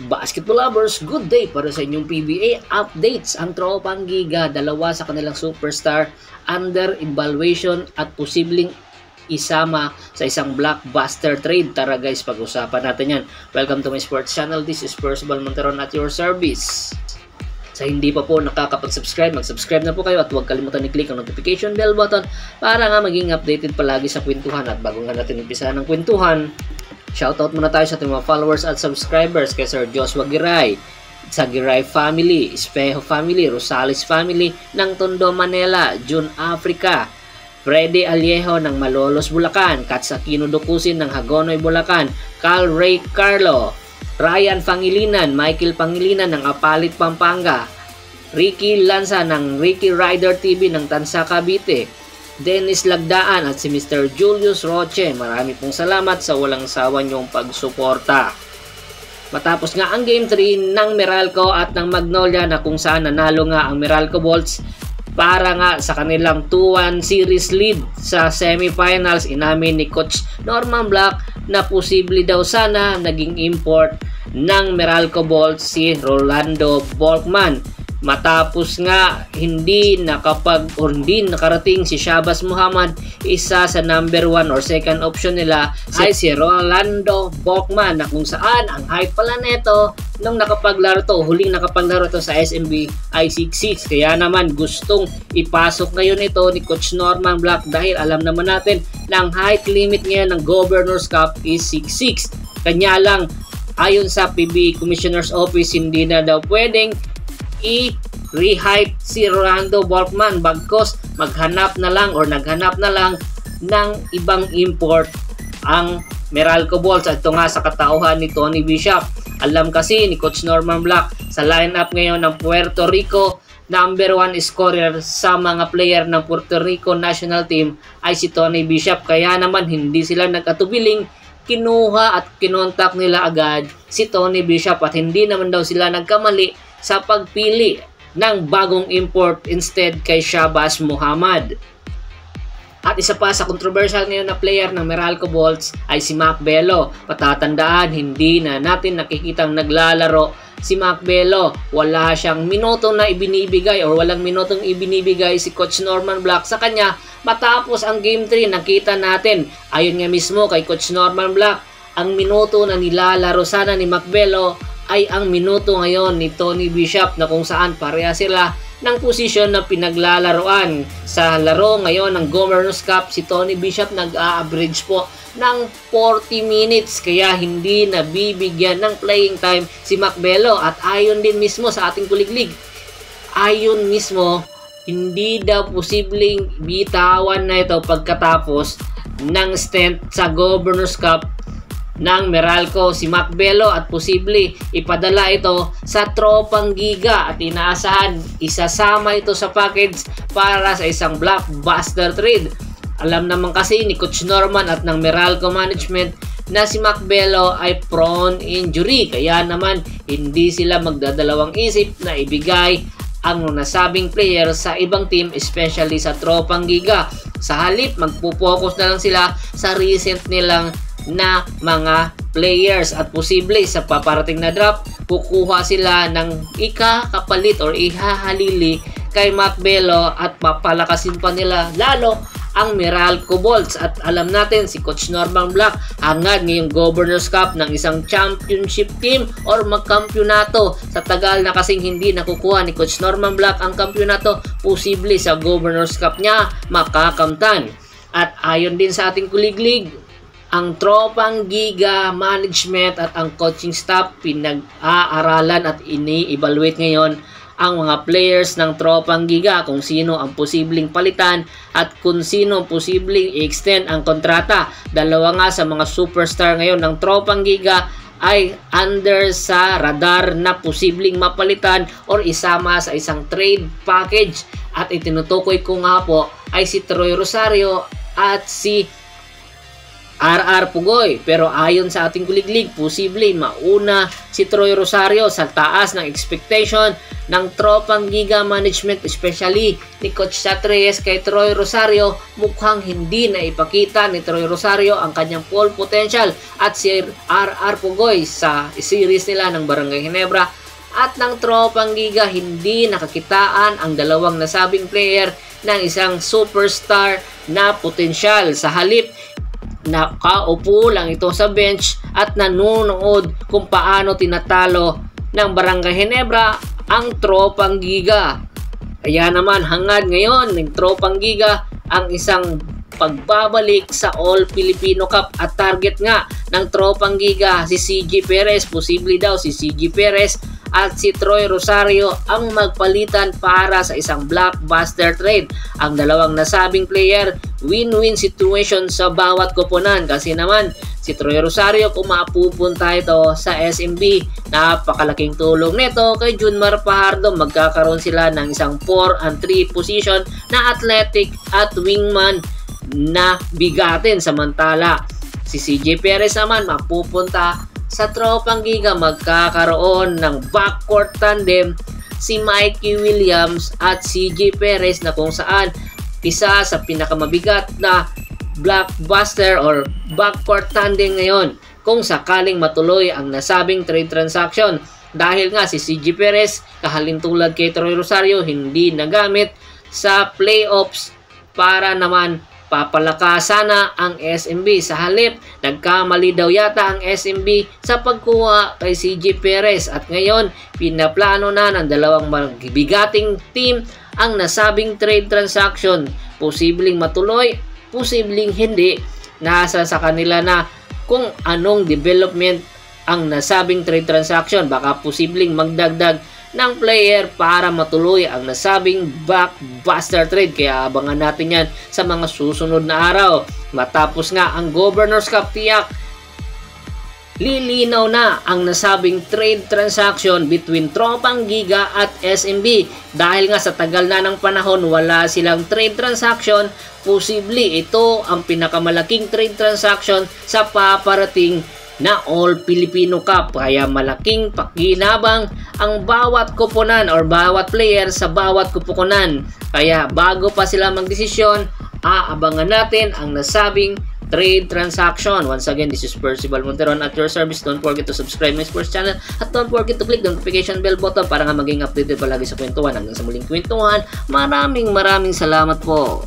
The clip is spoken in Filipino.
Basketball lovers, good day para sa inyong PBA updates. Ang tropang giga, dalawa sa kanilang superstar under evaluation at posibleng isama sa isang blockbuster trade. Tara guys, pag-usapan natin yan. Welcome to my sports channel. This is Percival Monteron at your service. Sa hindi pa po nakakapag-subscribe, mag-subscribe na po kayo at huwag kalimutan i-click ang notification bell button para nga maging updated palagi sa kwentuhan. At bago nga natin umpisa ng kwentuhan, Shoutout muna tayo sa ating mga followers at subscribers kay Sir Joshua Giray, sa Giray family, Espejo family, Rosales family ng Tondo, Manila, June, Africa, Freddy Aliejo ng Malolos, Bulacan, Katsakino Dukusin ng Hagonoy, Bulacan, Carl Ray Carlo, Ryan Pangilinan, Michael Pangilinan ng Apalit, Pampanga, Ricky Lanza ng Ricky Rider TV ng Tansa, Cavite, Dennis Lagdaan at si Mr. Julius Roche. Marami pong salamat sa walang sawa niyong pagsuporta. Matapos nga ang Game 3 ng Meralco at ng Magnolia na kung saan nanalo nga ang Meralco Bolts para nga sa kanilang 2-1 series lead sa semifinals inamin ni Coach Norman Black na posible daw sana naging import ng Meralco Bolts si Rolando Volkman Matapos nga hindi nakapag or hindi nakarating si Shabas Muhammad, isa sa number 1 or second option nila ay si Rolando Bokman na kung saan ang hype pala nito nung nakapaglaro to, huling nakapaglaro to sa SMB ay 6-6. Kaya naman gustong ipasok ngayon ito ni Coach Norman Black dahil alam naman natin na ang height limit ngayon ng Governor's Cup is 6-6. Kanya lang ayon sa PB Commissioner's Office hindi na daw pwedeng i-rehype si Rolando Volkman bagkos maghanap na lang or naghanap na lang ng ibang import ang Meralco Balls at ito nga sa katauhan ni Tony Bishop. Alam kasi ni Coach Norman Black sa lineup ngayon ng Puerto Rico number 1 scorer sa mga player ng Puerto Rico national team ay si Tony Bishop. Kaya naman hindi sila nagkatubiling kinuha at kinontak nila agad si Tony Bishop at hindi naman daw sila nagkamali sa pagpili ng bagong import instead kay Shabazz Muhammad. At isa pa sa controversial ngayon na player ng Meralco Bolts ay si Mac Bello. Patatandaan, hindi na natin nakikitang naglalaro si Mac Bello. Wala siyang minuto na ibinibigay or walang minutong ibinibigay si Coach Norman Black sa kanya matapos ang Game 3 nakita natin. Ayon nga mismo kay Coach Norman Black, ang minuto na nilalaro sana ni Mac Bello ay ang minuto ngayon ni Tony Bishop na kung saan pareha sila ng posisyon na pinaglalaroan. Sa laro ngayon ng Governor's Cup, si Tony Bishop nag-a-average po ng 40 minutes kaya hindi nabibigyan ng playing time si Macbello at ayon din mismo sa ating kuliglig. Ayon mismo, hindi daw posibleng bitawan na ito pagkatapos ng stint sa Governor's Cup ng Meralco si Macbelo at posible ipadala ito sa tropang giga at inaasahan isasama ito sa package para sa isang blockbuster trade. Alam naman kasi ni Coach Norman at ng Meralco Management na si Macbelo ay prone injury kaya naman hindi sila magdadalawang isip na ibigay ang nasabing player sa ibang team especially sa tropang giga. Sa halip magpo-focus na lang sila sa recent nilang na mga players. At posible sa paparating na draft kukuha sila ng ikakapalit or ihahalili kay Matt Bello at papalakasin pa nila lalo ang Meralco Bolts. At alam natin si Coach Norman Black hangad ngayong Governor's Cup ng isang championship team or magkampyonato. Sa tagal na kasing hindi nakukuha ni Coach Norman Black ang kampyonato posible sa Governor's Cup niya makakamtan. At ayon din sa ating kuliglig ang tropang giga management at ang coaching staff pinag-aaralan at ini-evaluate ngayon ang mga players ng tropang giga kung sino ang posibleng palitan at kung sino posibleng i-extend ang kontrata. Dalawa nga sa mga superstar ngayon ng tropang giga ay under sa radar na posibleng mapalitan or isama sa isang trade package at itinutukoy ko nga po ay si Troy Rosario at si RR Pugoy. Pero ayon sa ating kuliglig, posible mauna si Troy Rosario sa taas ng expectation ng tropang Giga Management, especially ni Coach Chat Reyes kay Troy Rosario. Mukhang hindi na ipakita ni Troy Rosario ang kanyang full potential at si RR Pugoy sa series nila ng Barangay Ginebra at ng tropang Giga hindi nakakitaan ang dalawang nasabing player ng isang superstar na potensyal. Sa halip, nakaupo lang ito sa bench at nanonood kung paano tinatalo ng Barangay Ginebra ang Tropang Giga. Kaya naman hangad ngayon ng Tropang Giga ang isang pagbabalik sa All Filipino Cup at target nga ng Tropang Giga si CG Perez, posible daw si CG Perez at si Troy Rosario ang magpalitan para sa isang blockbuster trade. Ang dalawang nasabing player, win-win situation sa bawat koponan kasi naman si Troy Rosario kung mapupunta ito sa SMB, napakalaking tulong nito kay Junmar Pajardo. Magkakaroon sila ng isang 4 and 3 position na athletic at wingman na bigatin samantala si CJ Perez naman mapupunta sa tropang giga magkakaroon ng backcourt tandem si Mikey Williams at CJ Perez na kung saan isa sa pinakamabigat na blockbuster or backcourt tandem ngayon kung sakaling matuloy ang nasabing trade transaction. Dahil nga si CJ Perez kahalintulad kay Troy Rosario hindi nagamit sa playoffs para naman Papalakasan na ang SMB. Sa halip, nagkamali daw yata ang SMB sa pagkuha kay CJ Perez at ngayon pinaplano na ng dalawang magbigating team ang nasabing trade transaction. Posibleng matuloy, posibleng hindi. Nasa sa kanila na kung anong development ang nasabing trade transaction. Baka posibleng magdagdag ng player para matuloy ang nasabing backbuster trade. Kaya abangan natin yan sa mga susunod na araw. Matapos nga ang Governor's Cup tiyak, lilinaw na ang nasabing trade transaction between Tropang Giga at SMB. Dahil nga sa tagal na ng panahon wala silang trade transaction, posible ito ang pinakamalaking trade transaction sa paparating na All Filipino Cup. Kaya malaking pakinabang ang bawat kuponan or bawat player sa bawat kuponan. Kaya bago pa sila magdesisyon, aabangan natin ang nasabing trade transaction. Once again, this is Percival Monteron at your service. Don't forget to subscribe my sports channel at don't forget to click the notification bell button para nga maging updated palagi sa kwentuhan. Hanggang sa muling kwentuhan, maraming maraming salamat po.